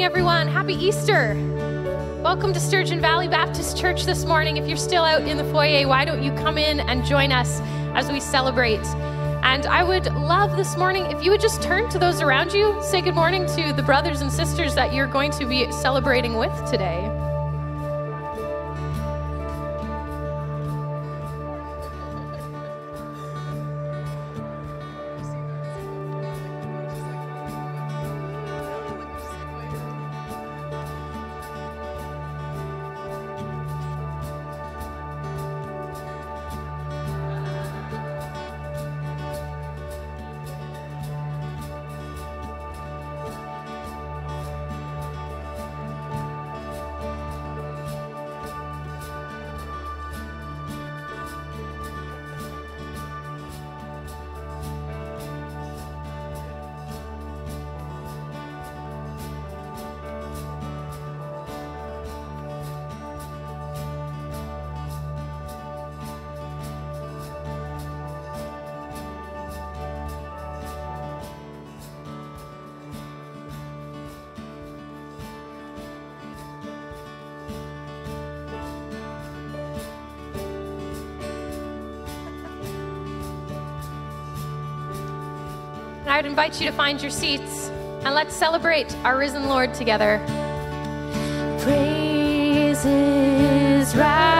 morning, everyone. Happy Easter. Welcome to Sturgeon Valley Baptist Church this morning. If you're still out in the foyer, why don't you come in and join us as we celebrate? And I would love this morning if you would just turn to those around you, say good morning to the brothers and sisters that you're going to be celebrating with today. And I would invite you to find your seats and let's celebrate our risen Lord together. Praises rising,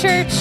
celebrate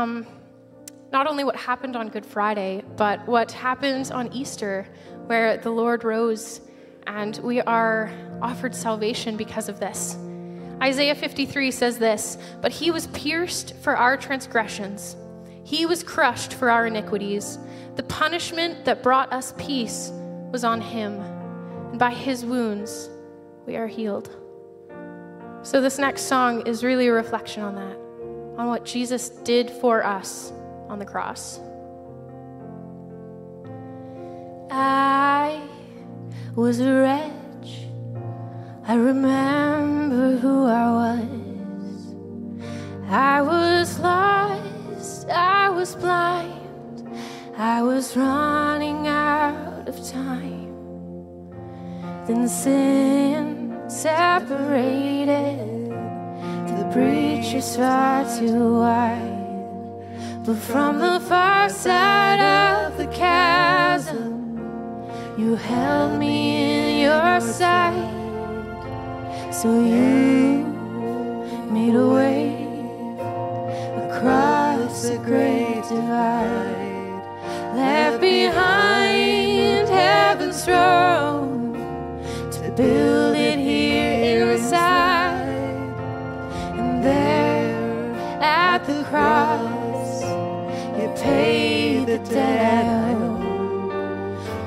um, not only what happened on Good Friday, but what happens on Easter, where the Lord rose and we are offered salvation because of this. Isaiah 53 says this But he was pierced for our transgressions, he was crushed for our iniquities. The punishment that brought us peace was on him, and by his wounds we are healed. So, this next song is really a reflection on that on what Jesus did for us on the cross. I was a wretch. I remember who I was. I was lost. I was blind. I was running out of time. Then sin separated breach is far too wide. But from the far side of the chasm, you held me in your sight. So you made a way across the great divide, left behind heaven's throne to build cross. You paid the debt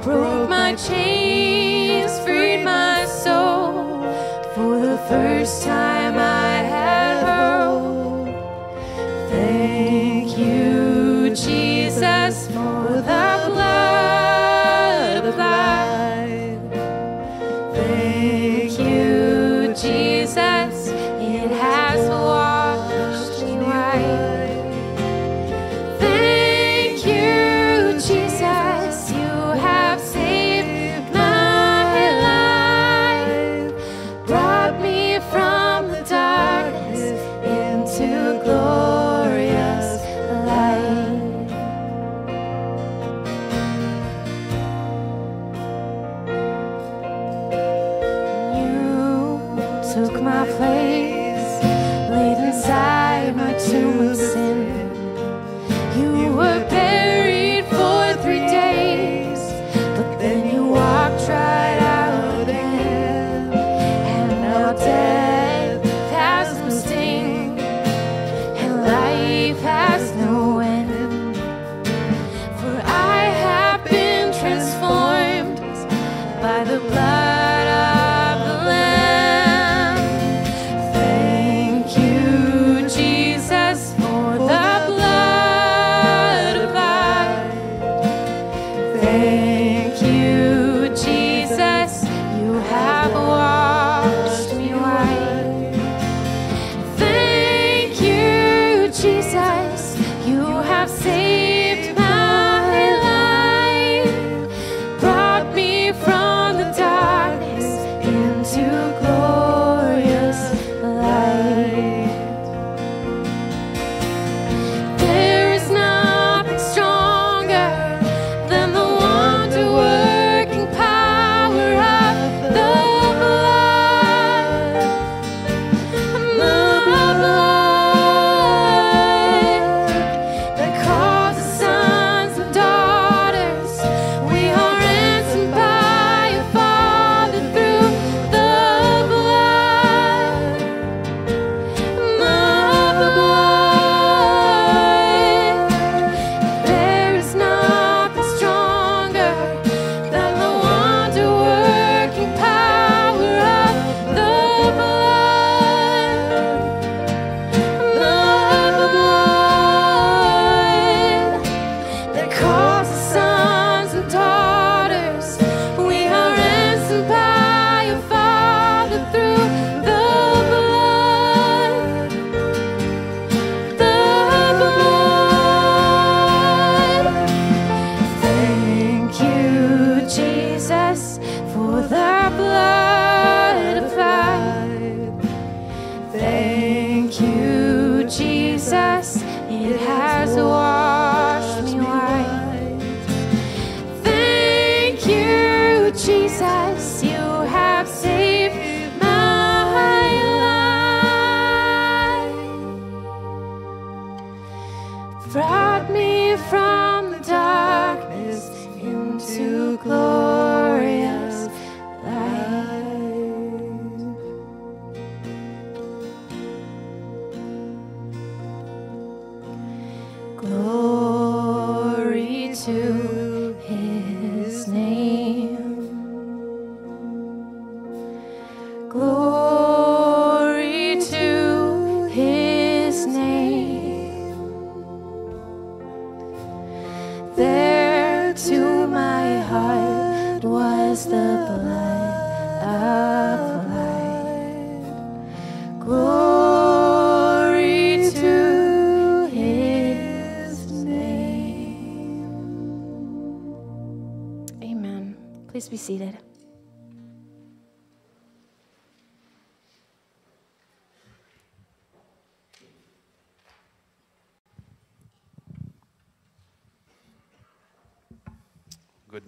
broke my chains, freed my soul. For the first time, I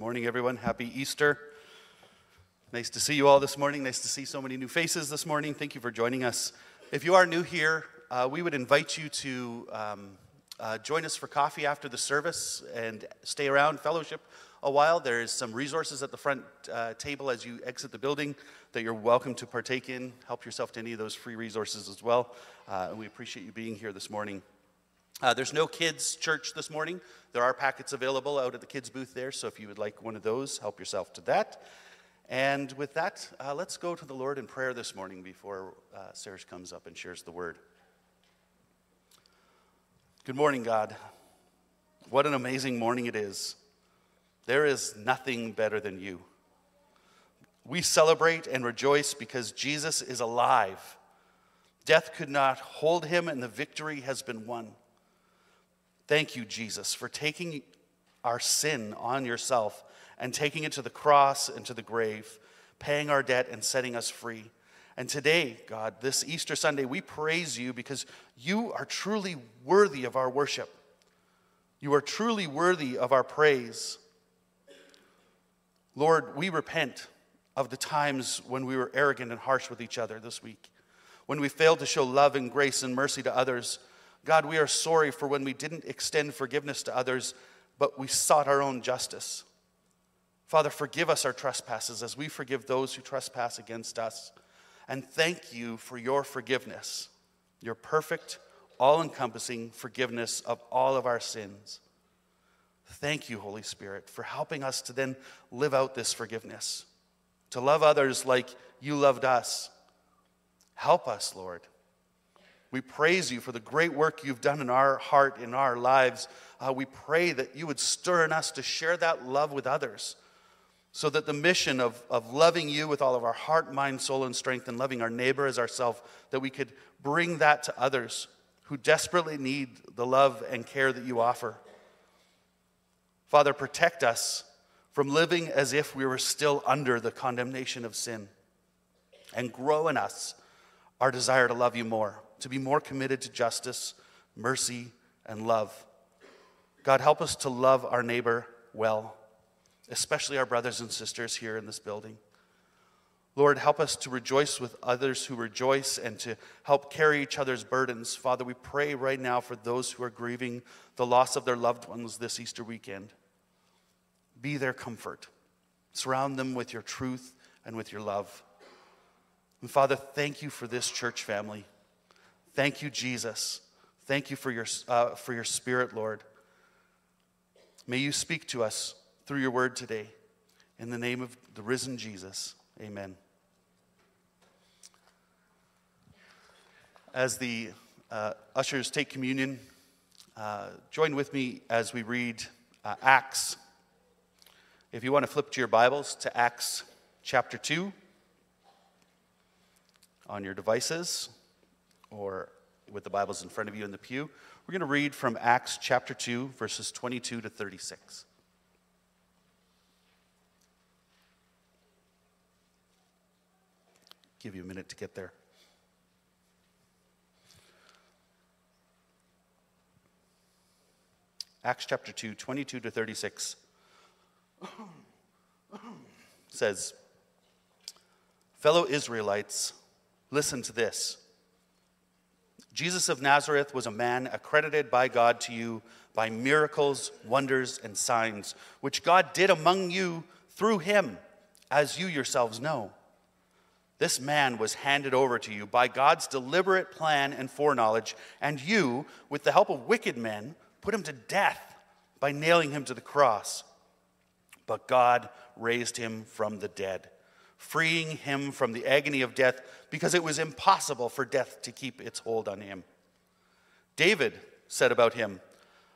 morning, everyone. Happy Easter. Nice to see you all this morning. Nice to see so many new faces this morning. Thank you for joining us. If you are new here, uh, we would invite you to um, uh, join us for coffee after the service and stay around, fellowship a while. There's some resources at the front uh, table as you exit the building that you're welcome to partake in. Help yourself to any of those free resources as well. Uh, and we appreciate you being here this morning. Uh, there's no kids' church this morning. There are packets available out at the kids' booth there, so if you would like one of those, help yourself to that. And with that, uh, let's go to the Lord in prayer this morning before uh, Serge comes up and shares the word. Good morning, God. What an amazing morning it is. There is nothing better than you. We celebrate and rejoice because Jesus is alive. Death could not hold him, and the victory has been won. Thank you, Jesus, for taking our sin on yourself and taking it to the cross and to the grave, paying our debt and setting us free. And today, God, this Easter Sunday, we praise you because you are truly worthy of our worship. You are truly worthy of our praise. Lord, we repent of the times when we were arrogant and harsh with each other this week, when we failed to show love and grace and mercy to others. God, we are sorry for when we didn't extend forgiveness to others, but we sought our own justice. Father, forgive us our trespasses as we forgive those who trespass against us. And thank you for your forgiveness, your perfect, all encompassing forgiveness of all of our sins. Thank you, Holy Spirit, for helping us to then live out this forgiveness, to love others like you loved us. Help us, Lord. We praise you for the great work you've done in our heart, in our lives. Uh, we pray that you would stir in us to share that love with others so that the mission of, of loving you with all of our heart, mind, soul, and strength, and loving our neighbor as ourselves, that we could bring that to others who desperately need the love and care that you offer. Father, protect us from living as if we were still under the condemnation of sin, and grow in us our desire to love you more, to be more committed to justice, mercy, and love. God, help us to love our neighbor well, especially our brothers and sisters here in this building. Lord, help us to rejoice with others who rejoice and to help carry each other's burdens. Father, we pray right now for those who are grieving the loss of their loved ones this Easter weekend. Be their comfort. Surround them with your truth and with your love. And Father, thank you for this church family. Thank you, Jesus. Thank you for your, uh, for your spirit, Lord. May you speak to us through your word today. In the name of the risen Jesus, amen. As the uh, ushers take communion, uh, join with me as we read uh, Acts. If you want to flip to your Bibles to Acts chapter 2 on your devices or with the Bibles in front of you in the pew, we're going to read from Acts chapter 2, verses 22 to 36. Give you a minute to get there. Acts chapter 2, 22 to 36 says, Fellow Israelites, listen to this. Jesus of Nazareth was a man accredited by God to you by miracles, wonders, and signs, which God did among you through him, as you yourselves know. This man was handed over to you by God's deliberate plan and foreknowledge, and you, with the help of wicked men, put him to death by nailing him to the cross. But God raised him from the dead, freeing him from the agony of death because it was impossible for death to keep its hold on him. David said about him,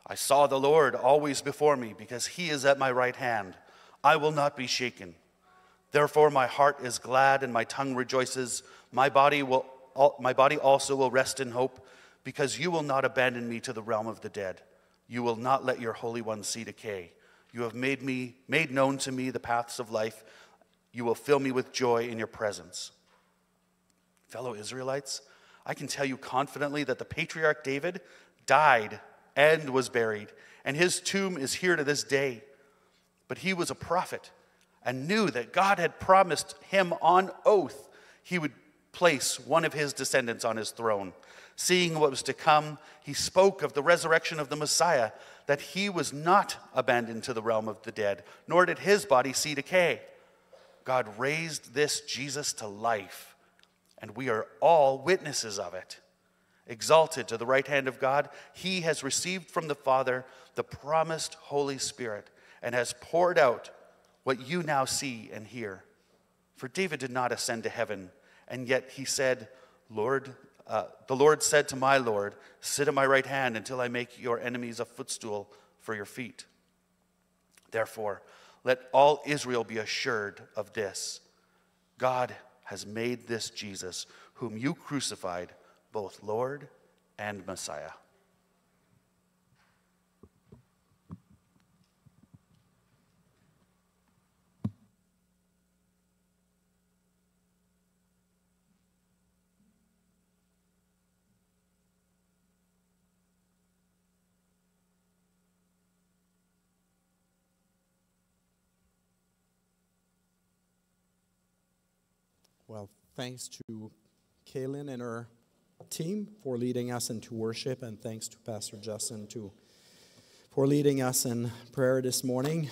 I saw the Lord always before me because he is at my right hand. I will not be shaken. Therefore, my heart is glad and my tongue rejoices. My body, will, my body also will rest in hope because you will not abandon me to the realm of the dead. You will not let your Holy One see decay. You have made me made known to me the paths of life. You will fill me with joy in your presence. Fellow Israelites, I can tell you confidently that the patriarch David died and was buried, and his tomb is here to this day. But he was a prophet and knew that God had promised him on oath he would place one of his descendants on his throne. Seeing what was to come, he spoke of the resurrection of the Messiah, that he was not abandoned to the realm of the dead, nor did his body see decay. God raised this Jesus to life, and we are all witnesses of it. Exalted to the right hand of God, he has received from the Father the promised Holy Spirit and has poured out what you now see and hear. For David did not ascend to heaven, and yet he said, Lord, uh, the Lord said to my Lord, Sit at my right hand until I make your enemies a footstool for your feet. Therefore, let all Israel be assured of this God has made this Jesus, whom you crucified, both Lord and Messiah. Well, thanks to Kaylin and her team for leading us into worship, and thanks to Pastor Justin to, for leading us in prayer this morning.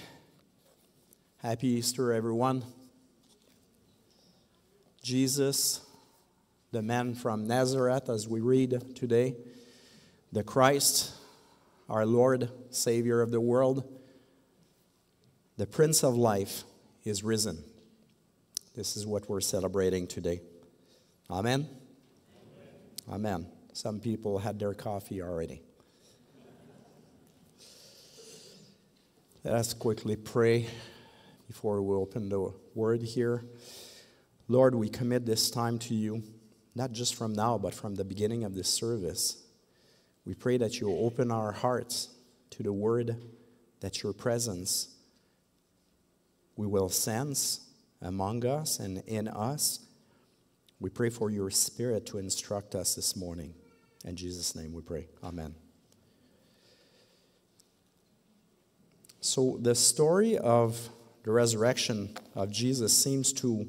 Happy Easter, everyone. Jesus, the man from Nazareth, as we read today, the Christ, our Lord, Savior of the world, the Prince of Life, is risen. This is what we're celebrating today. Amen? Amen. Amen. Some people had their coffee already. Let us quickly pray before we open the word here. Lord, we commit this time to you, not just from now, but from the beginning of this service. We pray that you open our hearts to the word, that your presence we will sense among us and in us. We pray for your spirit to instruct us this morning. In Jesus' name we pray. Amen. So, the story of the resurrection of Jesus seems to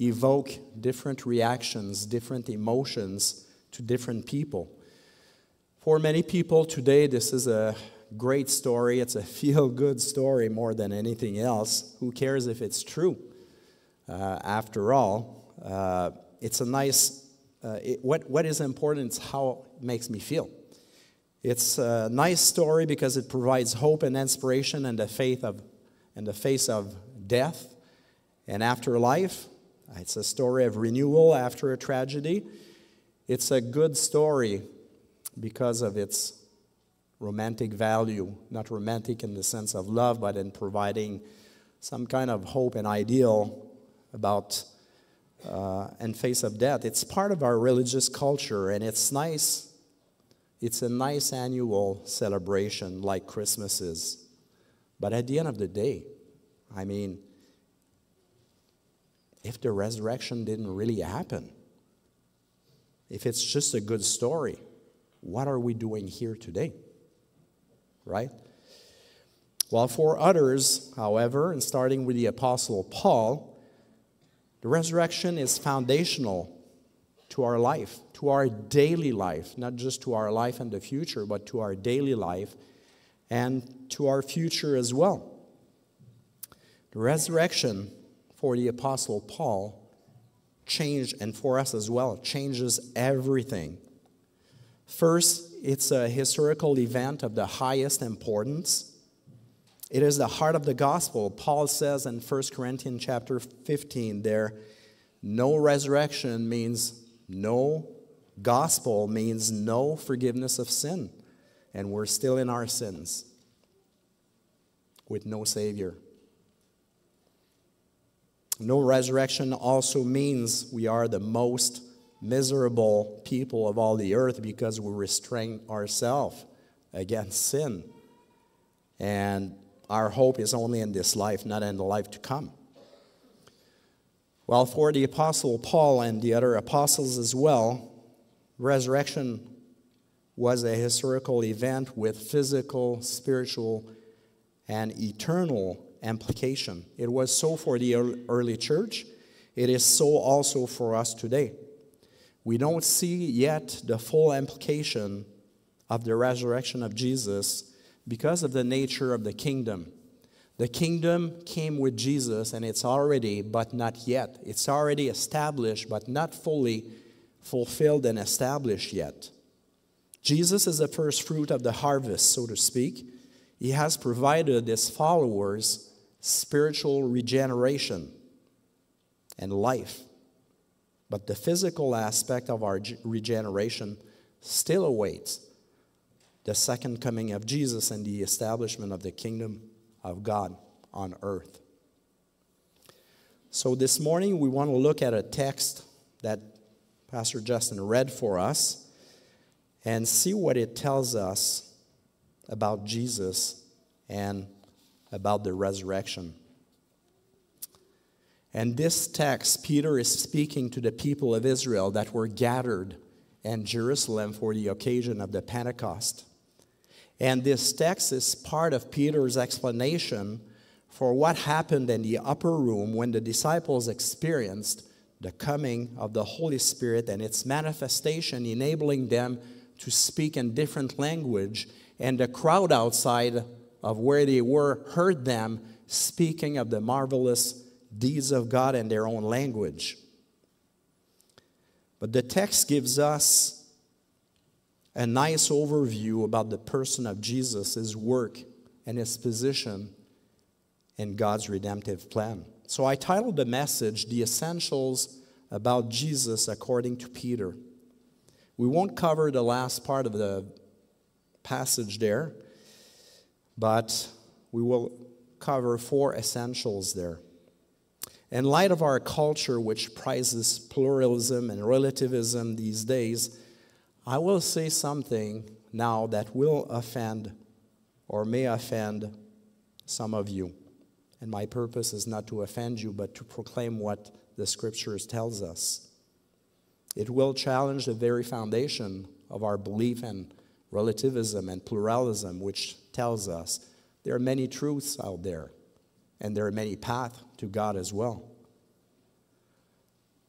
evoke different reactions, different emotions to different people. For many people today, this is a great story. It's a feel good story more than anything else. Who cares if it's true? Uh, after all, uh, it's a nice, uh, it, what, what is important is how it makes me feel. It's a nice story because it provides hope and inspiration and the faith of, in the face of death and afterlife. It's a story of renewal after a tragedy. It's a good story because of its romantic value, not romantic in the sense of love, but in providing some kind of hope and ideal about uh, and face of death. It's part of our religious culture, and it's nice. It's a nice annual celebration like Christmas is. But at the end of the day, I mean, if the resurrection didn't really happen, if it's just a good story, what are we doing here today? Right? Well, for others, however, and starting with the Apostle Paul, the resurrection is foundational to our life, to our daily life, not just to our life and the future, but to our daily life and to our future as well. The resurrection for the Apostle Paul changed, and for us as well, changes everything. First, it's a historical event of the highest importance. It is the heart of the gospel. Paul says in 1 Corinthians chapter 15 there, no resurrection means no gospel means no forgiveness of sin. And we're still in our sins with no Savior. No resurrection also means we are the most miserable people of all the earth because we restrain ourselves against sin. And our hope is only in this life, not in the life to come. Well, for the Apostle Paul and the other apostles as well, resurrection was a historical event with physical, spiritual, and eternal implication. It was so for the early church, it is so also for us today. We don't see yet the full implication of the resurrection of Jesus because of the nature of the kingdom. The kingdom came with Jesus and it's already, but not yet. It's already established, but not fully fulfilled and established yet. Jesus is the first fruit of the harvest, so to speak. He has provided his followers spiritual regeneration and life. But the physical aspect of our regeneration still awaits the second coming of Jesus and the establishment of the kingdom of God on earth. So this morning we want to look at a text that Pastor Justin read for us and see what it tells us about Jesus and about the resurrection. And this text, Peter is speaking to the people of Israel that were gathered in Jerusalem for the occasion of the Pentecost. And this text is part of Peter's explanation for what happened in the upper room when the disciples experienced the coming of the Holy Spirit and its manifestation, enabling them to speak in different language. And the crowd outside of where they were heard them speaking of the marvelous deeds of God in their own language. But the text gives us a nice overview about the person of Jesus, his work, and his position in God's redemptive plan. So I titled the message, The Essentials About Jesus According to Peter. We won't cover the last part of the passage there, but we will cover four essentials there. In light of our culture, which prizes pluralism and relativism these days, I will say something now that will offend or may offend some of you. And my purpose is not to offend you, but to proclaim what the scriptures tells us. It will challenge the very foundation of our belief in relativism and pluralism, which tells us there are many truths out there and there are many paths to God as well.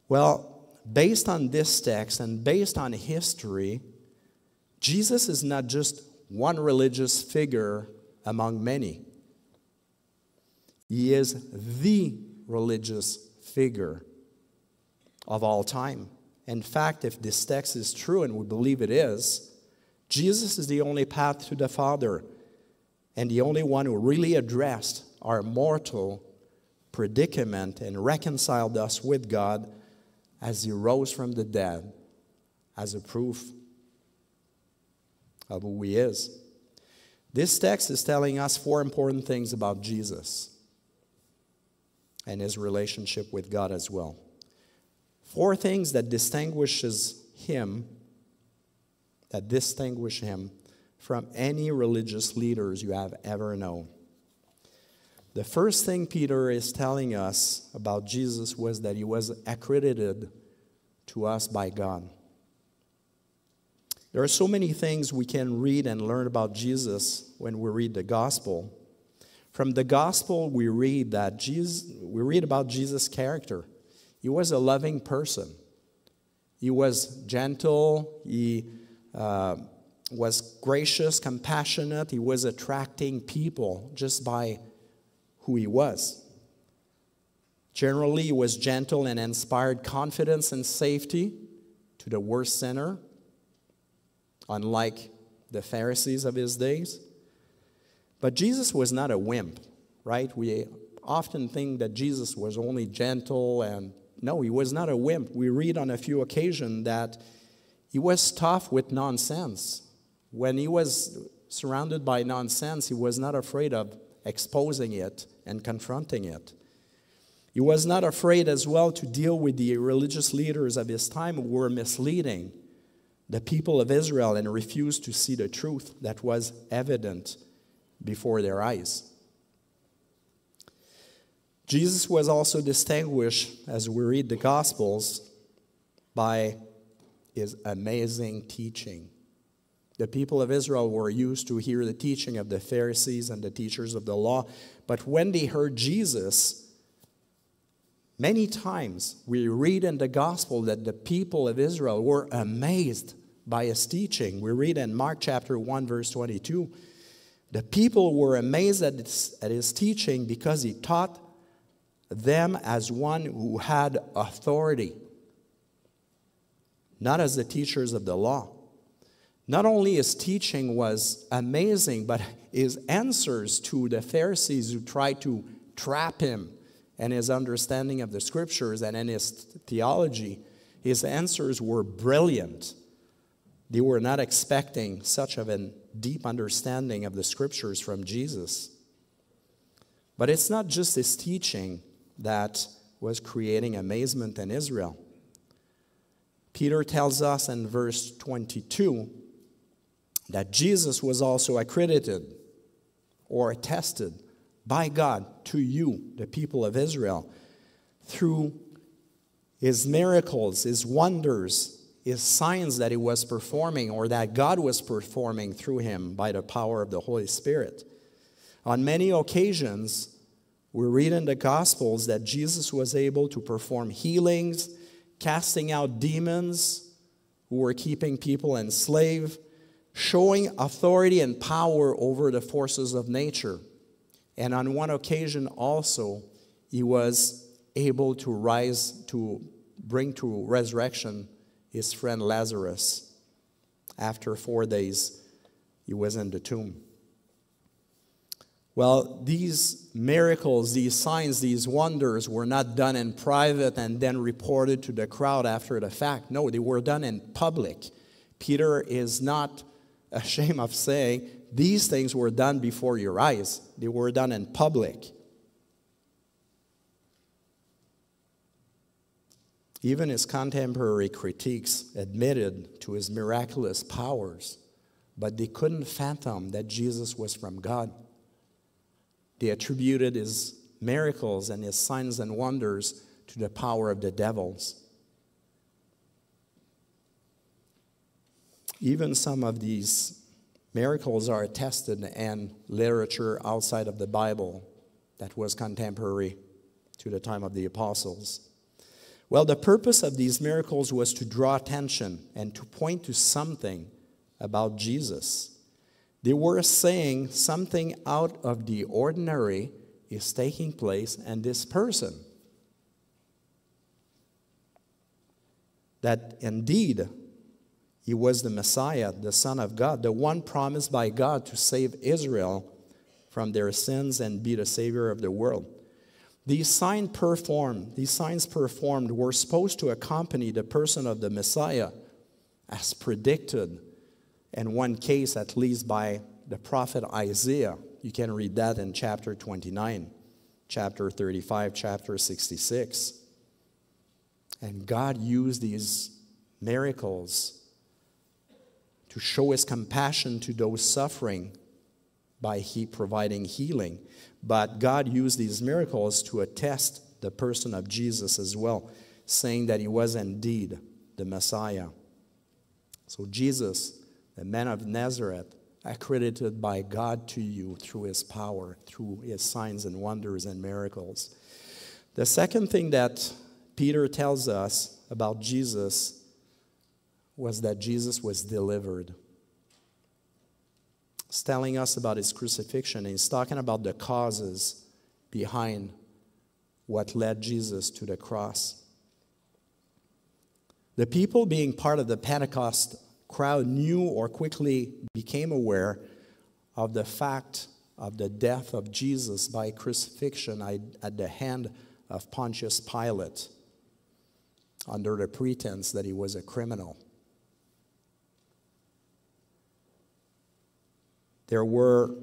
Well, based on this text and based on history, Jesus is not just one religious figure among many. He is the religious figure of all time. In fact, if this text is true, and we believe it is, Jesus is the only path to the Father and the only one who really addressed our mortal predicament and reconciled us with God as he rose from the dead as a proof of who he is. This text is telling us four important things about Jesus and his relationship with God as well. Four things that distinguishes him that distinguish him from any religious leaders you have ever known. The first thing Peter is telling us about Jesus was that he was accredited to us by God. There are so many things we can read and learn about Jesus when we read the gospel. From the gospel, we read that Jesus, we read about Jesus' character. He was a loving person. He was gentle. He uh, was gracious, compassionate. He was attracting people just by who he was. Generally, he was gentle and inspired confidence and safety to the worst sinner, unlike the Pharisees of his days. But Jesus was not a wimp, right? We often think that Jesus was only gentle and no, he was not a wimp. We read on a few occasions that he was tough with nonsense. When he was surrounded by nonsense, he was not afraid of exposing it and confronting it. He was not afraid as well to deal with the religious leaders of his time who were misleading the people of Israel and refused to see the truth that was evident before their eyes. Jesus was also distinguished, as we read the Gospels, by his amazing teaching. The people of Israel were used to hear the teaching of the Pharisees and the teachers of the law, but when they heard Jesus, many times we read in the gospel that the people of Israel were amazed by his teaching. We read in Mark chapter 1, verse 22 the people were amazed at his, at his teaching because he taught them as one who had authority, not as the teachers of the law. Not only his teaching was amazing, but his answers to the Pharisees who tried to trap him and his understanding of the scriptures and in his theology, his answers were brilliant. They were not expecting such of a deep understanding of the scriptures from Jesus. But it's not just his teaching that was creating amazement in Israel. Peter tells us in verse 22 that Jesus was also accredited or attested by God to you, the people of Israel, through his miracles, his wonders, his signs that he was performing or that God was performing through him by the power of the Holy Spirit. On many occasions, we read in the Gospels that Jesus was able to perform healings, casting out demons who were keeping people enslaved, showing authority and power over the forces of nature. And on one occasion also, he was able to rise to bring to resurrection his friend Lazarus. After four days, he was in the tomb. Well, these miracles, these signs, these wonders were not done in private and then reported to the crowd after the fact. No, they were done in public. Peter is not ashamed of saying, These things were done before your eyes, they were done in public. Even his contemporary critiques admitted to his miraculous powers, but they couldn't fathom that Jesus was from God. They attributed his miracles and his signs and wonders to the power of the devils. Even some of these miracles are attested in literature outside of the Bible that was contemporary to the time of the apostles. Well, the purpose of these miracles was to draw attention and to point to something about Jesus. They were saying something out of the ordinary is taking place in this person. That indeed he was the Messiah, the Son of God, the one promised by God to save Israel from their sins and be the Savior of the world. These signs performed, these signs performed were supposed to accompany the person of the Messiah as predicted in one case at least by the prophet Isaiah. You can read that in chapter 29, chapter 35, chapter 66. And God used these miracles to show his compassion to those suffering by he providing healing. But God used these miracles to attest the person of Jesus as well, saying that he was indeed the Messiah. So, Jesus, the man of Nazareth, accredited by God to you through his power, through his signs and wonders and miracles. The second thing that Peter tells us about Jesus was that Jesus was delivered. He's telling us about his crucifixion, and he's talking about the causes behind what led Jesus to the cross. The people being part of the Pentecost crowd knew or quickly became aware of the fact of the death of Jesus by crucifixion at the hand of Pontius Pilate under the pretense that he was a criminal. There were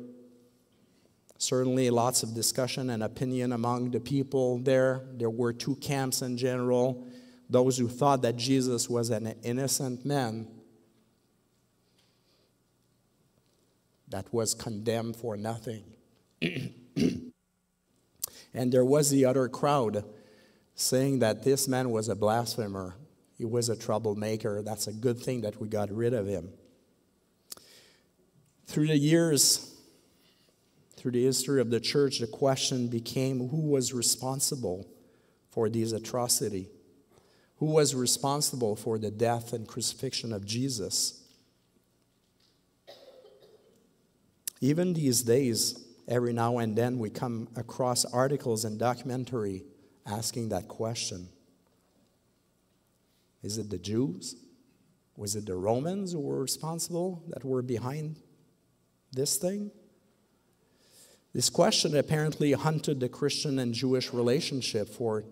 certainly lots of discussion and opinion among the people there. There were two camps in general those who thought that Jesus was an innocent man that was condemned for nothing. and there was the other crowd saying that this man was a blasphemer, he was a troublemaker. That's a good thing that we got rid of him. Through the years, through the history of the church, the question became who was responsible for these atrocities? Who was responsible for the death and crucifixion of Jesus? Even these days, every now and then we come across articles and documentary asking that question. Is it the Jews? Was it the Romans who were responsible, that were behind this thing? This question apparently hunted the Christian and Jewish relationship for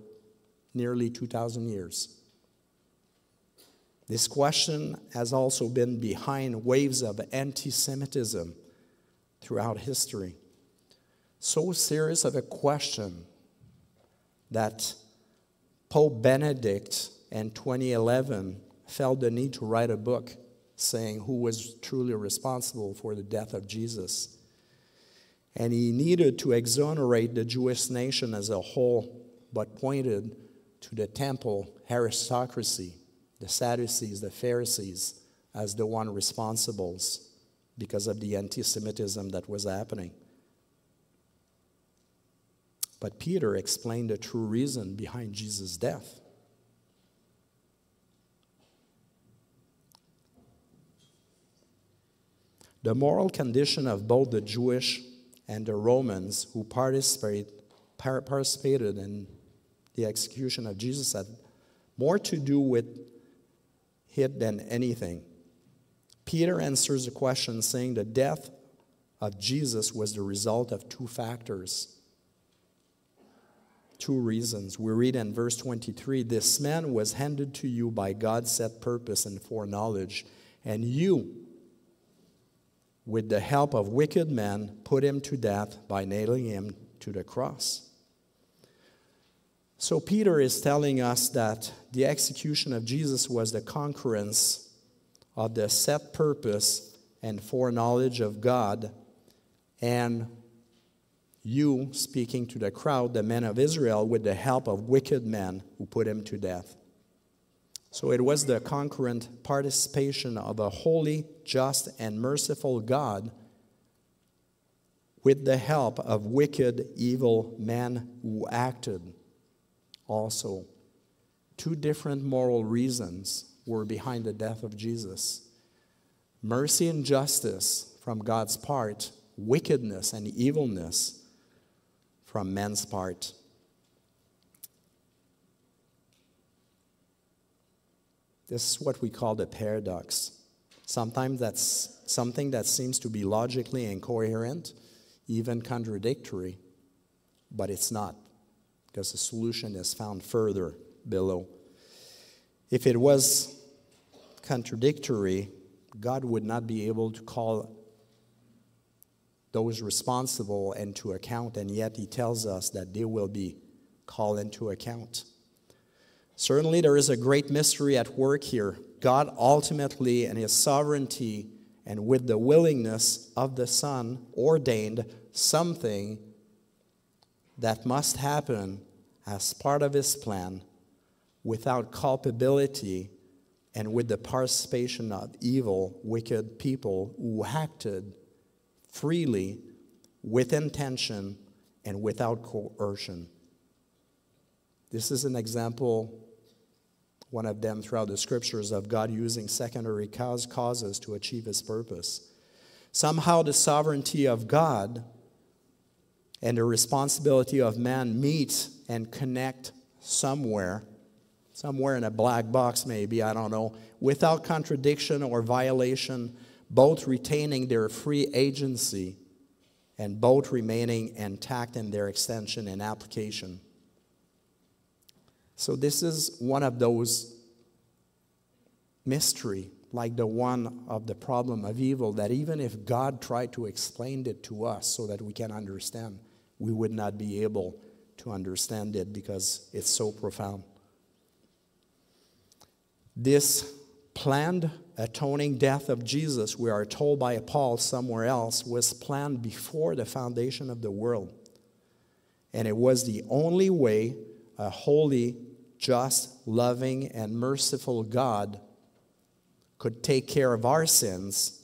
nearly 2,000 years. This question has also been behind waves of anti Semitism throughout history. So serious of a question that Pope Benedict in 2011 felt the need to write a book saying who was truly responsible for the death of Jesus. And he needed to exonerate the Jewish nation as a whole, but pointed to the temple aristocracy, the Sadducees, the Pharisees, as the one responsibles because of the anti Semitism that was happening. But Peter explained the true reason behind Jesus' death. The moral condition of both the Jewish and the Romans who participated in the execution of Jesus had more to do with it than anything. Peter answers the question saying the death of Jesus was the result of two factors, two reasons. We read in verse 23 This man was handed to you by God's set purpose and foreknowledge, and you, with the help of wicked men, put him to death by nailing him to the cross. So, Peter is telling us that the execution of Jesus was the concurrence of the set purpose and foreknowledge of God, and you speaking to the crowd, the men of Israel, with the help of wicked men who put him to death. So it was the concurrent participation of a holy, just, and merciful God with the help of wicked, evil men who acted also. Two different moral reasons were behind the death of Jesus mercy and justice from God's part, wickedness and evilness from men's part. This is what we call the paradox. Sometimes that's something that seems to be logically incoherent, even contradictory, but it's not, because the solution is found further below. If it was contradictory, God would not be able to call those responsible into account, and yet He tells us that they will be called into account. Certainly, there is a great mystery at work here. God ultimately, in his sovereignty and with the willingness of the Son, ordained something that must happen as part of his plan without culpability and with the participation of evil, wicked people who acted freely, with intention, and without coercion. This is an example one of them throughout the scriptures of God using secondary cause, causes to achieve his purpose. Somehow, the sovereignty of God and the responsibility of man meet and connect somewhere, somewhere in a black box, maybe, I don't know, without contradiction or violation, both retaining their free agency and both remaining intact in their extension and application. So this is one of those mystery, like the one of the problem of evil, that even if God tried to explain it to us so that we can understand, we would not be able to understand it because it's so profound. This planned atoning death of Jesus, we are told by Paul somewhere else, was planned before the foundation of the world. And it was the only way a holy, just, loving, and merciful God could take care of our sins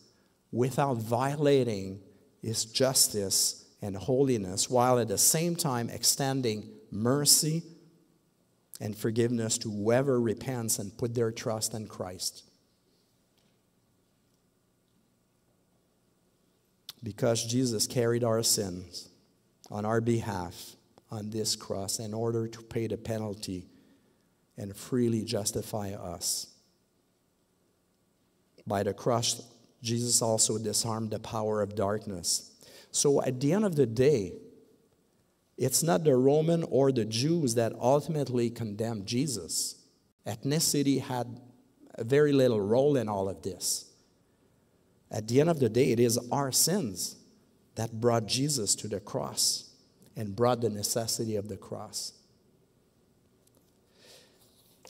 without violating his justice and holiness, while at the same time extending mercy and forgiveness to whoever repents and put their trust in Christ. Because Jesus carried our sins on our behalf on this cross in order to pay the penalty and freely justify us. By the cross, Jesus also disarmed the power of darkness. So at the end of the day, it's not the Roman or the Jews that ultimately condemned Jesus. Ethnicity had very little role in all of this. At the end of the day, it is our sins that brought Jesus to the cross and brought the necessity of the cross.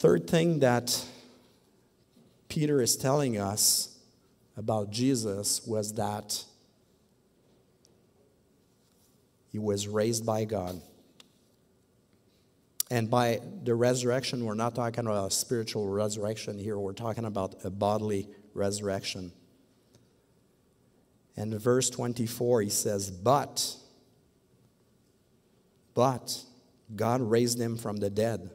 Third thing that Peter is telling us about Jesus was that he was raised by God. And by the resurrection, we're not talking about a spiritual resurrection here, we're talking about a bodily resurrection. And verse 24, he says, But, but God raised him from the dead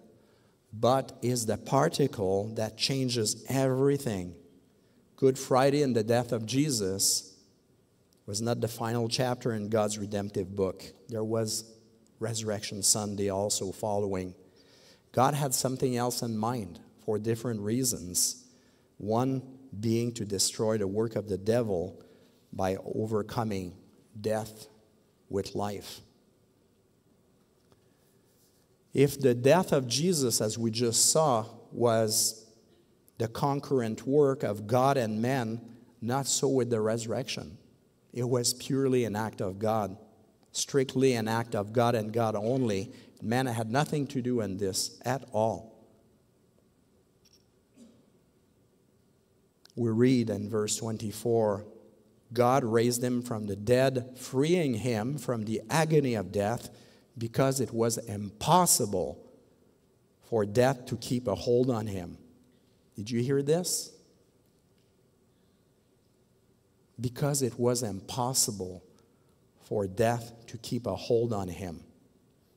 but is the particle that changes everything. Good Friday and the death of Jesus was not the final chapter in God's redemptive book. There was Resurrection Sunday also following. God had something else in mind for different reasons. One being to destroy the work of the devil by overcoming death with life. If the death of Jesus, as we just saw, was the concurrent work of God and man, not so with the resurrection. It was purely an act of God, strictly an act of God and God only. Man had nothing to do in this at all. We read in verse 24 God raised him from the dead, freeing him from the agony of death because it was impossible for death to keep a hold on him. Did you hear this? Because it was impossible for death to keep a hold on him.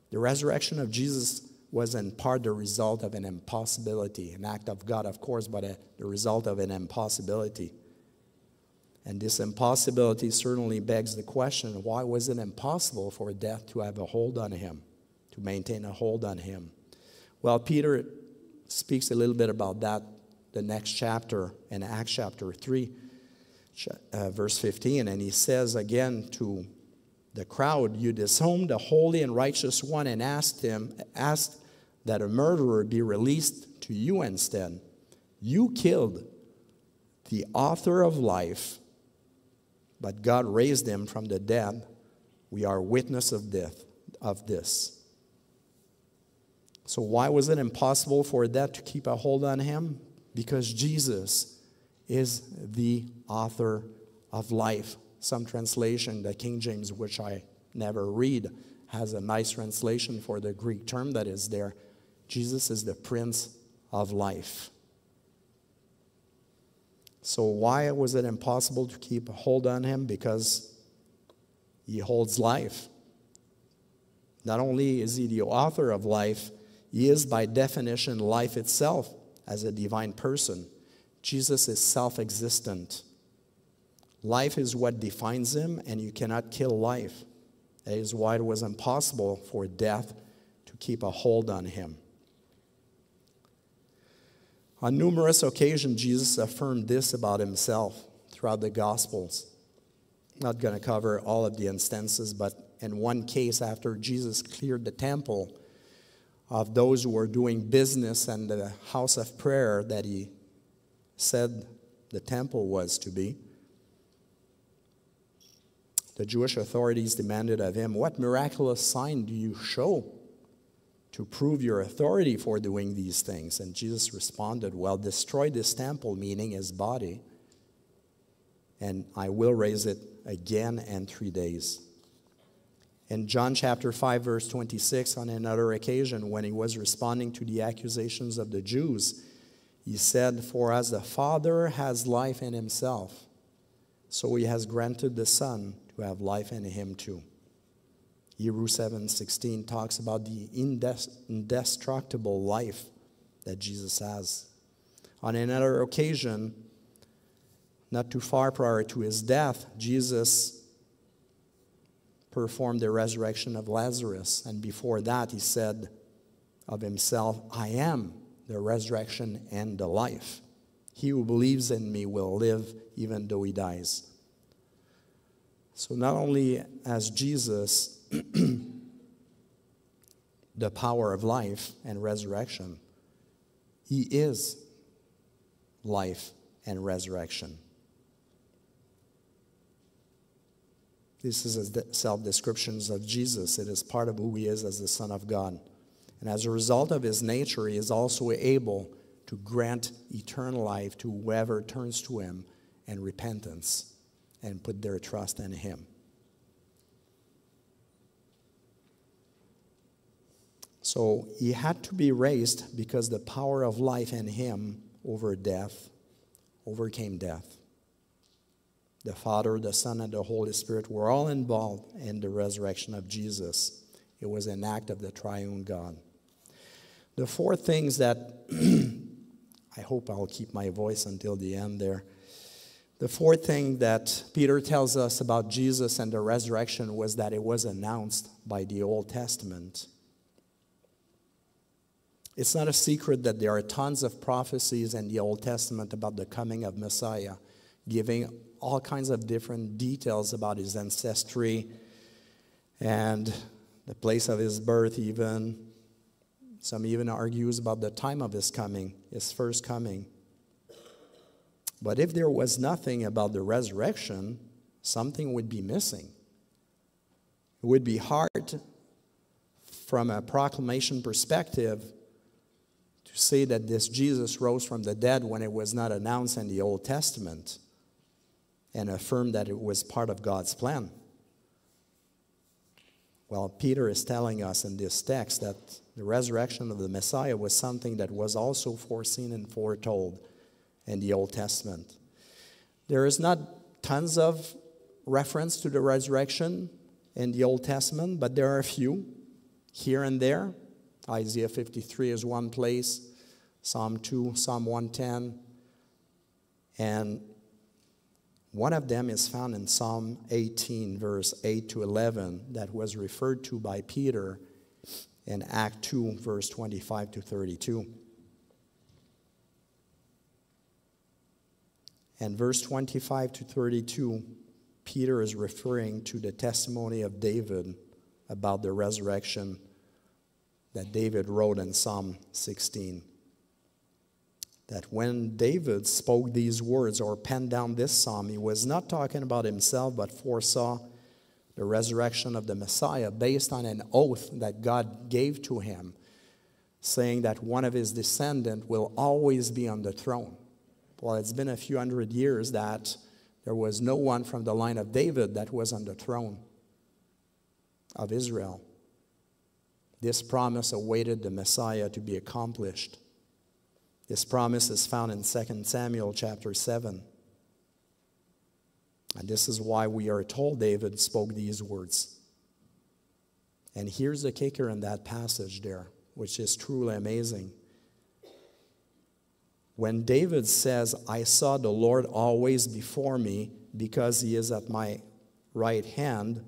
The resurrection of Jesus was in part the result of an impossibility, an act of God, of course, but a, the result of an impossibility. And this impossibility certainly begs the question why was it impossible for death to have a hold on him, to maintain a hold on him? Well, Peter speaks a little bit about that the next chapter in Acts chapter 3, uh, verse 15, and he says again to the crowd, You disowned the holy and righteous one and asked him, asked that a murderer be released to you instead. You killed the author of life but God raised him from the dead. We are witness of death of this. So why was it impossible for death to keep a hold on him? Because Jesus is the author of life. Some translation, the King James, which I never read, has a nice translation for the Greek term that is there. Jesus is the Prince of Life. So, why was it impossible to keep a hold on him? Because he holds life. Not only is he the author of life, he is by definition life itself as a divine person. Jesus is self existent. Life is what defines him, and you cannot kill life. That is why it was impossible for death to keep a hold on him. On numerous occasions, Jesus affirmed this about himself throughout the Gospels. Not going to cover all of the instances, but in one case, after Jesus cleared the temple of those who were doing business and the house of prayer that he said the temple was to be, the Jewish authorities demanded of him, What miraculous sign do you show to prove your authority for doing these things. And Jesus responded, Well, destroy this temple, meaning his body, and I will raise it again in three days. In John chapter 5, verse 26, on another occasion, when he was responding to the accusations of the Jews, he said, For as the Father has life in himself, so he has granted the Son to have life in him too. Hebrews 7:16 talks about the indestructible life that Jesus has. On another occasion, not too far prior to his death, Jesus performed the resurrection of Lazarus. And before that, he said of himself, I am the resurrection and the life. He who believes in me will live even though he dies. So, not only as Jesus the power of life and resurrection. He is life and resurrection. This is a self descriptions of Jesus. It is part of who he is as the Son of God. And as a result of his nature, he is also able to grant eternal life to whoever turns to him and repentance and put their trust in him. So he had to be raised because the power of life in him over death overcame death. The Father, the Son, and the Holy Spirit were all involved in the resurrection of Jesus. It was an act of the triune God. The four things that I hope I'll keep my voice until the end there. The fourth thing that Peter tells us about Jesus and the resurrection was that it was announced by the Old Testament. It's not a secret that there are tons of prophecies in the Old Testament about the coming of Messiah, giving all kinds of different details about his ancestry and the place of his birth, even. Some even argues about the time of his coming, his first coming. But if there was nothing about the resurrection, something would be missing. It would be hard from a proclamation perspective to say that this Jesus rose from the dead when it was not announced in the Old Testament and affirm that it was part of God's plan. Well, Peter is telling us in this text that the resurrection of the Messiah was something that was also foreseen and foretold in the Old Testament. There is not tons of reference to the resurrection in the Old Testament, but there are a few here and there. Isaiah 53 is one place, Psalm 2, Psalm 110. And one of them is found in Psalm 18, verse 8 to 11, that was referred to by Peter in Act 2, verse 25 to 32. And verse 25 to 32, Peter is referring to the testimony of David about the resurrection that David wrote in Psalm 16. That when David spoke these words or penned down this psalm, he was not talking about himself, but foresaw the resurrection of the Messiah based on an oath that God gave to him, saying that one of his descendants will always be on the throne. Well, it's been a few hundred years that there was no one from the line of David that was on the throne of Israel. This promise awaited the Messiah to be accomplished. This promise is found in 2 Samuel chapter 7. And this is why we are told David spoke these words. And here's the kicker in that passage there, which is truly amazing. When David says, I saw the Lord always before me because he is at my right hand,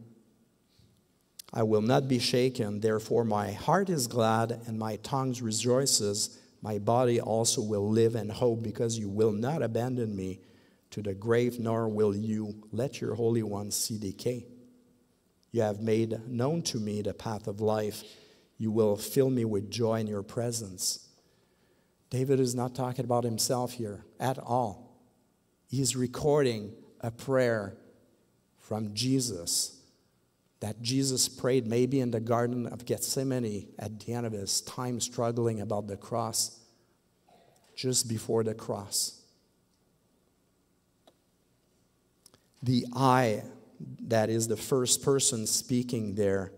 I will not be shaken. Therefore, my heart is glad and my tongue rejoices. My body also will live and hope because you will not abandon me to the grave, nor will you let your Holy One see decay. You have made known to me the path of life. You will fill me with joy in your presence. David is not talking about himself here at all. He's recording a prayer from Jesus that Jesus prayed maybe in the Garden of Gethsemane at the end of his time struggling about the cross, just before the cross. The I, that is the first person speaking there,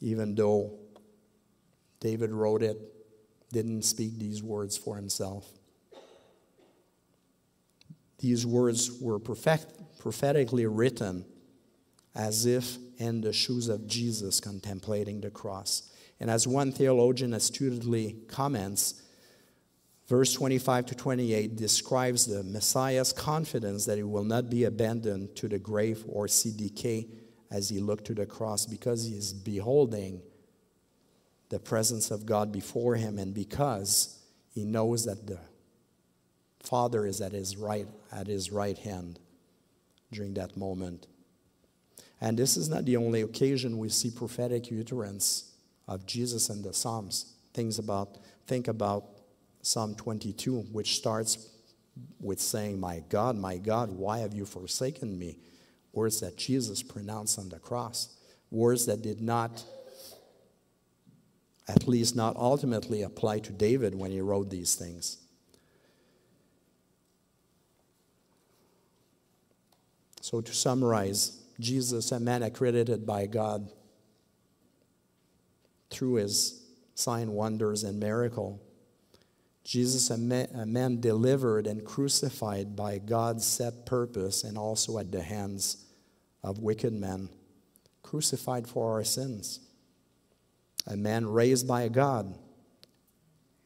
even though David wrote it, didn't speak these words for himself. These words were prophetically written as if in the shoes of Jesus contemplating the cross. And as one theologian astutely comments, verse 25 to 28 describes the Messiah's confidence that he will not be abandoned to the grave or see decay as he looked to the cross because he is beholding the presence of God before him and because he knows that the Father is at his right at his right hand during that moment. And this is not the only occasion we see prophetic utterance of Jesus in the Psalms. Things about, think about Psalm 22, which starts with saying, My God, my God, why have you forsaken me? Words that Jesus pronounced on the cross. Words that did not, at least not ultimately, apply to David when he wrote these things. So, to summarize, Jesus, a man accredited by God through his sign, wonders, and miracle. Jesus, a man, a man delivered and crucified by God's set purpose and also at the hands of wicked men, crucified for our sins. A man raised by God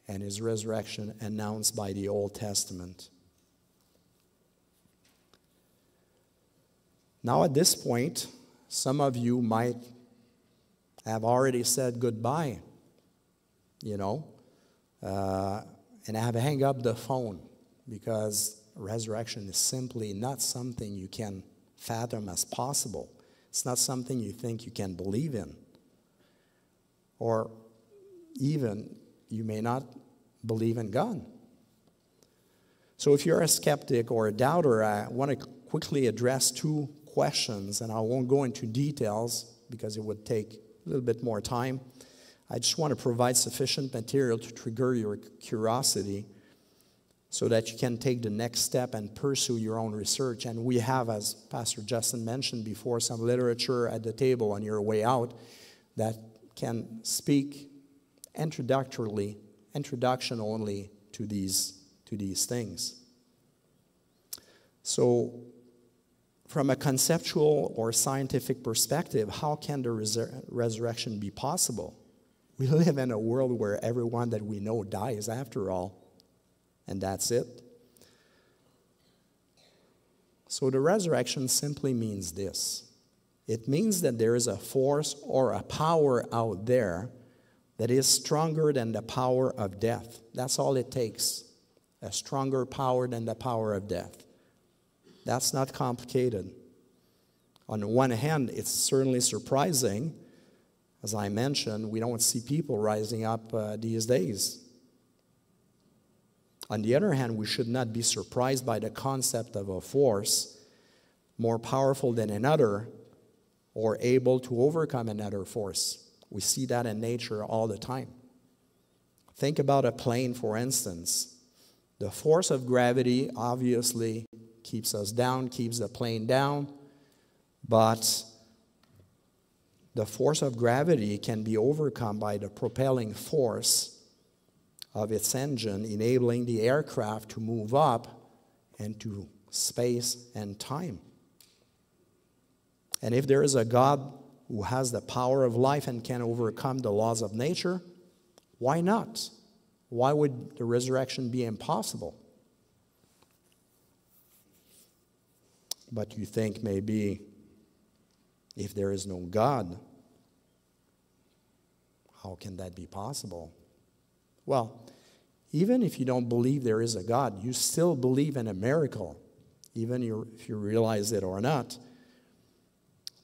and his resurrection announced by the Old Testament. Now, at this point, some of you might have already said goodbye, you know, uh, and have hang up the phone because resurrection is simply not something you can fathom as possible. It's not something you think you can believe in. Or even you may not believe in God. So, if you're a skeptic or a doubter, I want to quickly address two questions, and I won't go into details because it would take a little bit more time. I just want to provide sufficient material to trigger your curiosity so that you can take the next step and pursue your own research. And we have, as Pastor Justin mentioned before, some literature at the table on your way out that can speak introductorily, introduction only to these, to these things. So, from a conceptual or scientific perspective, how can the resur- resurrection be possible? We live in a world where everyone that we know dies after all, and that's it. So the resurrection simply means this it means that there is a force or a power out there that is stronger than the power of death. That's all it takes a stronger power than the power of death. That's not complicated. On the one hand, it's certainly surprising. As I mentioned, we don't see people rising up uh, these days. On the other hand, we should not be surprised by the concept of a force more powerful than another or able to overcome another force. We see that in nature all the time. Think about a plane, for instance. The force of gravity obviously keeps us down, keeps the plane down, but the force of gravity can be overcome by the propelling force of its engine, enabling the aircraft to move up into space and time. And if there is a God who has the power of life and can overcome the laws of nature, why not? Why would the resurrection be impossible? But you think maybe if there is no God, how can that be possible? Well, even if you don't believe there is a God, you still believe in a miracle, even if you realize it or not.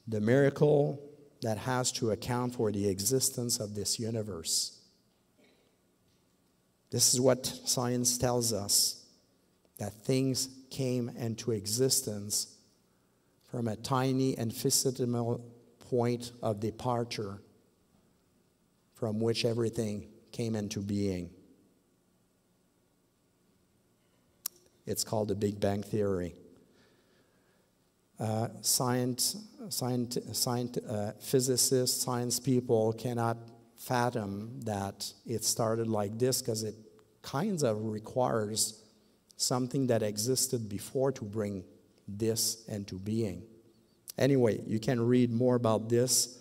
The miracle that has to account for the existence of this universe. This is what science tells us that things came into existence from a tiny and infinitesimal point of departure from which everything came into being. It's called the Big Bang Theory. Uh, science, science, science uh, physicists, science people cannot fathom that it started like this because it kind of requires something that existed before to bring this into being. Anyway, you can read more about this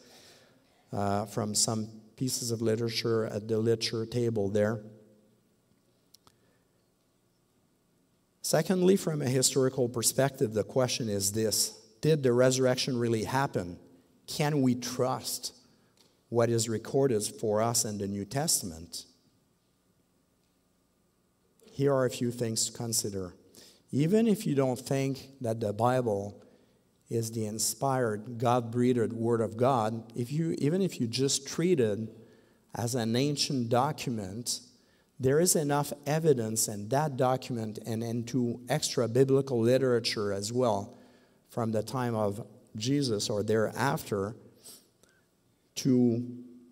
uh, from some pieces of literature at the literature table there. Secondly, from a historical perspective, the question is this Did the resurrection really happen? Can we trust what is recorded for us in the New Testament? Here are a few things to consider. Even if you don't think that the Bible is the inspired, God breathed Word of God, if you, even if you just treat it as an ancient document, there is enough evidence in that document and into extra biblical literature as well from the time of Jesus or thereafter to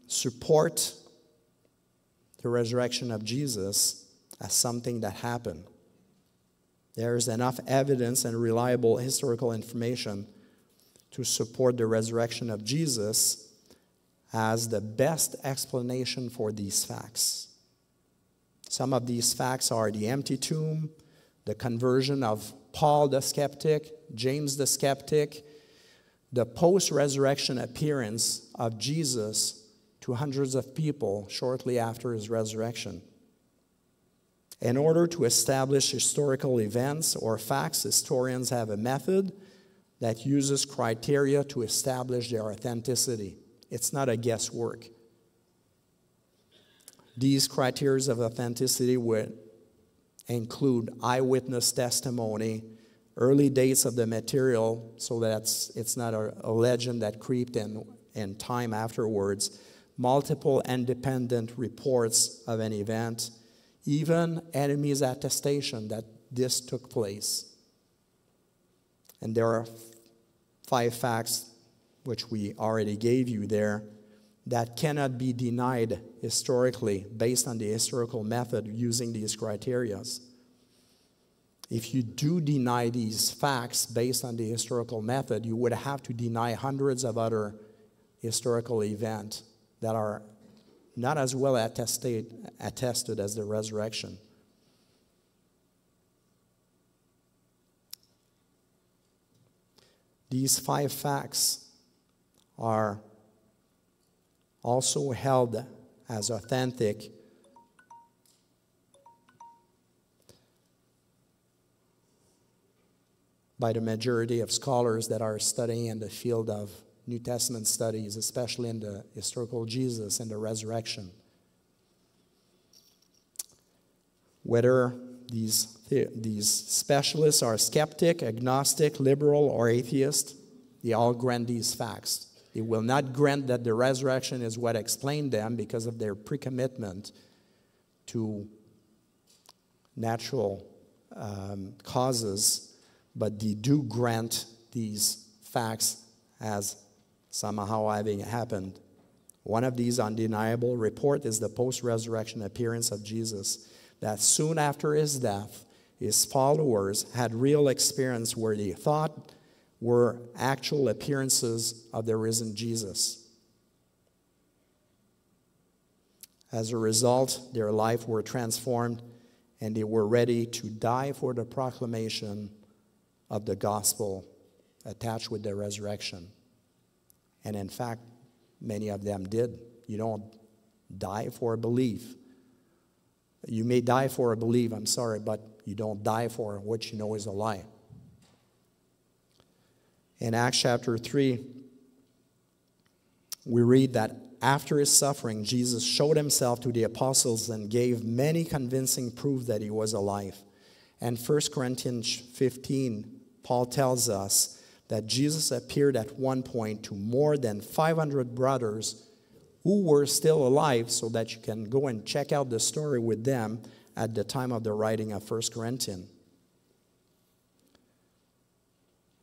support the resurrection of Jesus as something that happened. There is enough evidence and reliable historical information to support the resurrection of Jesus as the best explanation for these facts. Some of these facts are the empty tomb, the conversion of Paul the skeptic, James the skeptic, the post resurrection appearance of Jesus to hundreds of people shortly after his resurrection. In order to establish historical events or facts, historians have a method that uses criteria to establish their authenticity. It's not a guesswork. These criteria of authenticity would include eyewitness testimony, early dates of the material, so that it's not a, a legend that creeped in, in time afterwards, multiple independent reports of an event, even enemies' attestation that this took place. And there are five facts which we already gave you there that cannot be denied historically based on the historical method using these criteria. If you do deny these facts based on the historical method, you would have to deny hundreds of other historical events that are not as well attested, attested as the resurrection. These five facts are also held as authentic by the majority of scholars that are studying in the field of New Testament studies, especially in the historical Jesus and the resurrection. Whether these, these specialists are skeptic, agnostic, liberal, or atheist, they all grant these facts. They will not grant that the resurrection is what explained them because of their pre-commitment to natural um, causes, but they do grant these facts as somehow having happened. One of these undeniable report is the post-resurrection appearance of Jesus, that soon after his death, his followers had real experience where they thought were actual appearances of the risen Jesus. As a result, their life were transformed and they were ready to die for the proclamation of the gospel attached with the resurrection. And in fact, many of them did. You don't die for a belief. You may die for a belief, I'm sorry, but you don't die for what you know is a lie. In Acts chapter 3, we read that after his suffering, Jesus showed himself to the apostles and gave many convincing proof that he was alive. And 1 Corinthians 15, Paul tells us that Jesus appeared at one point to more than 500 brothers who were still alive, so that you can go and check out the story with them at the time of the writing of 1 Corinthians.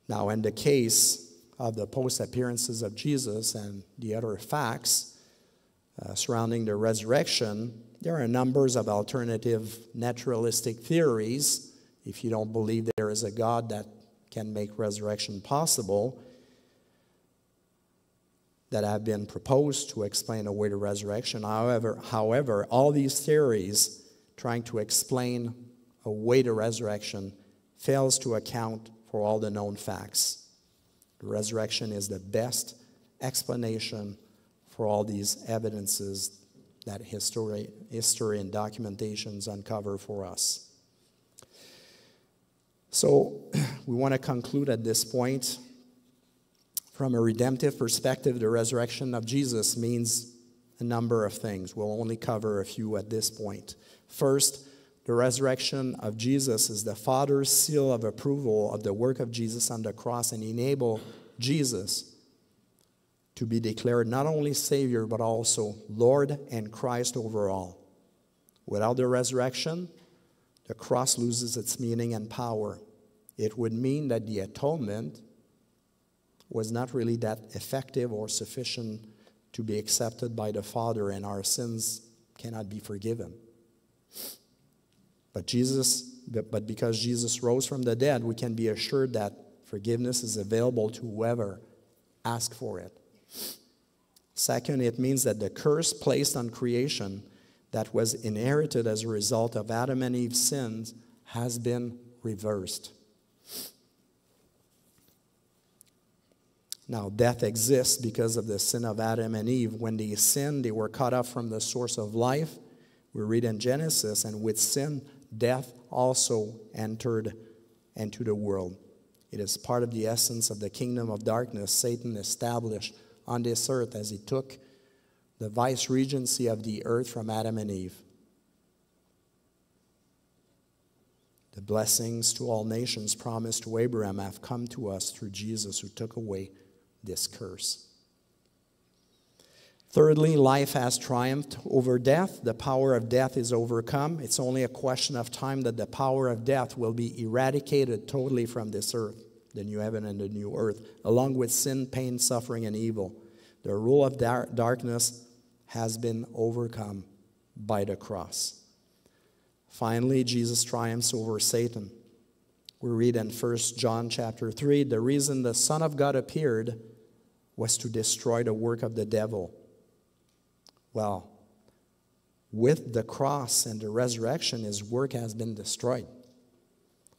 Now, in the case of the post appearances of Jesus and the other facts uh, surrounding the resurrection, there are numbers of alternative naturalistic theories. If you don't believe there is a God that can make resurrection possible, that have been proposed to explain away the resurrection. However, however, all these theories trying to explain away the resurrection fails to account for all the known facts. The resurrection is the best explanation for all these evidences that history, history and documentations uncover for us. So, we want to conclude at this point. From a redemptive perspective, the resurrection of Jesus means a number of things. We'll only cover a few at this point. First, the resurrection of Jesus is the Father's seal of approval of the work of Jesus on the cross and enable Jesus to be declared not only Savior, but also Lord and Christ over all. Without the resurrection, the cross loses its meaning and power. It would mean that the atonement was not really that effective or sufficient to be accepted by the Father, and our sins cannot be forgiven. But Jesus, but because Jesus rose from the dead, we can be assured that forgiveness is available to whoever asks for it. Second, it means that the curse placed on creation that was inherited as a result of Adam and Eve's sins has been reversed. Now, death exists because of the sin of Adam and Eve. When they sinned, they were cut off from the source of life. We read in Genesis, and with sin, death also entered into the world. It is part of the essence of the kingdom of darkness Satan established on this earth as he took the vice regency of the earth from Adam and Eve. The blessings to all nations promised to Abraham have come to us through Jesus, who took away this curse. Thirdly, life has triumphed over death. The power of death is overcome. It's only a question of time that the power of death will be eradicated totally from this earth, the new heaven and the new earth, along with sin, pain, suffering, and evil. The rule of dar- darkness has been overcome by the cross. Finally, Jesus triumphs over Satan. We read in 1 John chapter 3 the reason the Son of God appeared was to destroy the work of the devil. Well, with the cross and the resurrection, his work has been destroyed.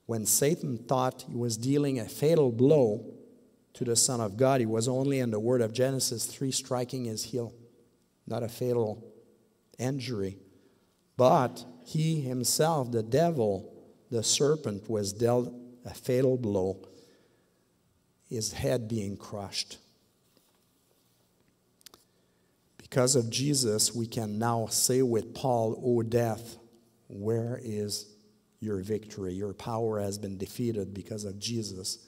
When Satan thought he was dealing a fatal blow to the Son of God, he was only, in the word of Genesis 3, striking his heel, not a fatal injury. But he himself, the devil, the serpent, was dealt a fatal blow, his head being crushed. Because of Jesus, we can now say with Paul, O death, where is your victory? Your power has been defeated because of Jesus,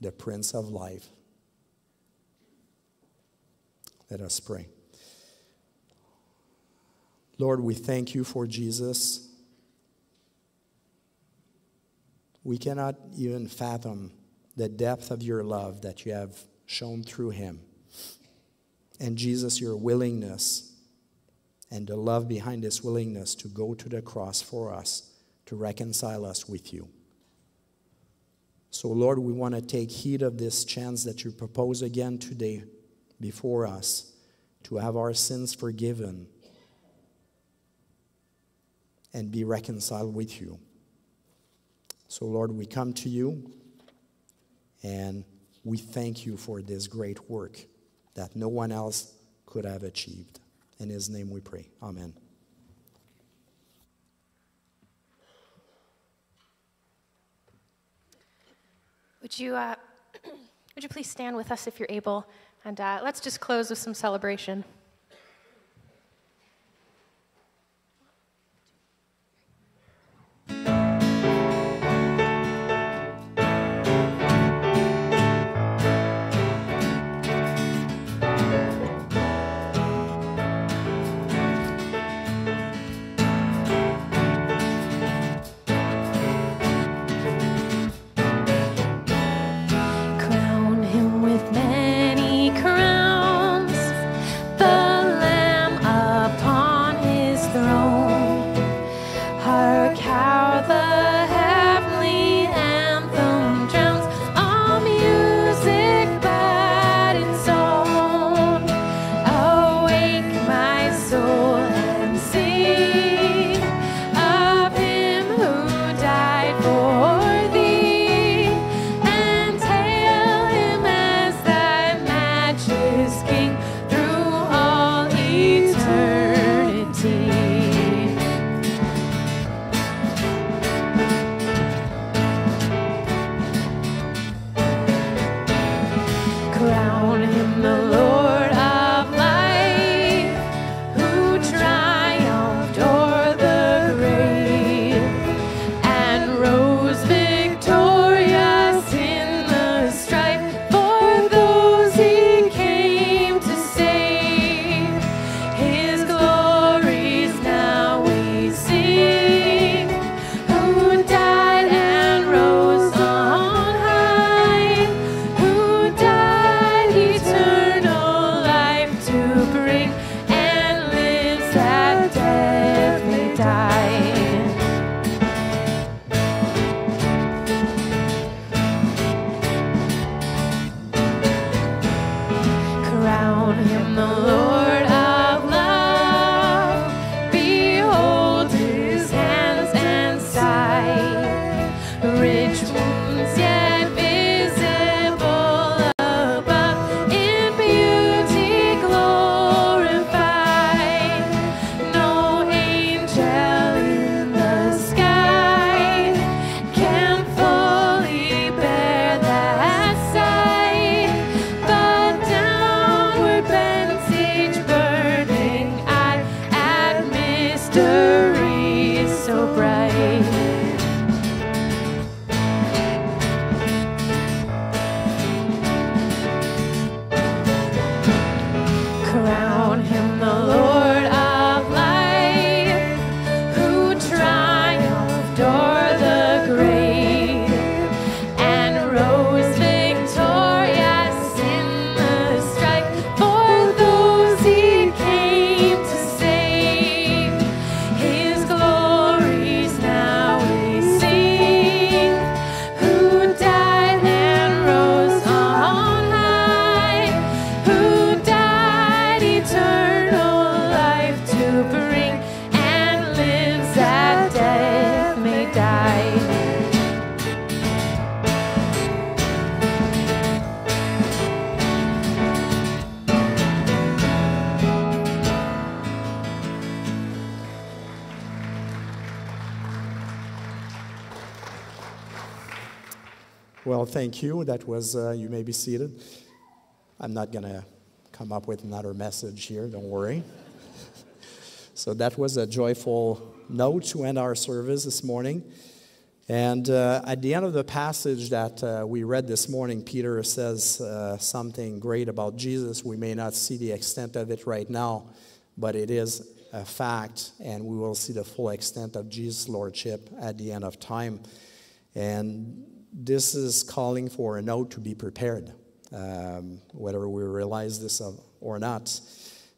the Prince of Life. Let us pray. Lord, we thank you for Jesus. We cannot even fathom the depth of your love that you have shown through him. And Jesus, your willingness and the love behind this willingness to go to the cross for us to reconcile us with you. So, Lord, we want to take heed of this chance that you propose again today before us to have our sins forgiven and be reconciled with you. So, Lord, we come to you and we thank you for this great work that no one else could have achieved. In his name we pray. Amen. Would you, uh, would you please stand with us if you're able? And uh, let's just close with some celebration. Thank you. That was, uh, you may be seated. I'm not going to come up with another message here, don't worry. so that was a joyful note to end our service this morning. And uh, at the end of the passage that uh, we read this morning, Peter says uh, something great about Jesus. We may not see the extent of it right now, but it is a fact, and we will see the full extent of Jesus' lordship at the end of time. And this is calling for a note to be prepared, um, whether we realize this or not.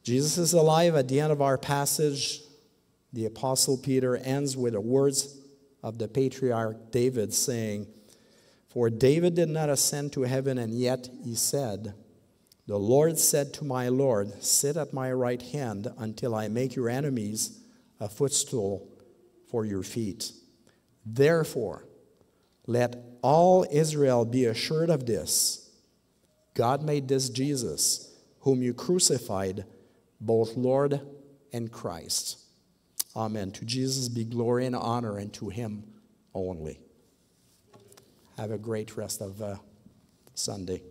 Jesus is alive. At the end of our passage, the Apostle Peter ends with the words of the patriarch David saying, For David did not ascend to heaven, and yet he said, The Lord said to my Lord, Sit at my right hand until I make your enemies a footstool for your feet. Therefore, let all Israel be assured of this God made this Jesus, whom you crucified, both Lord and Christ. Amen. To Jesus be glory and honor, and to him only. Have a great rest of uh, Sunday.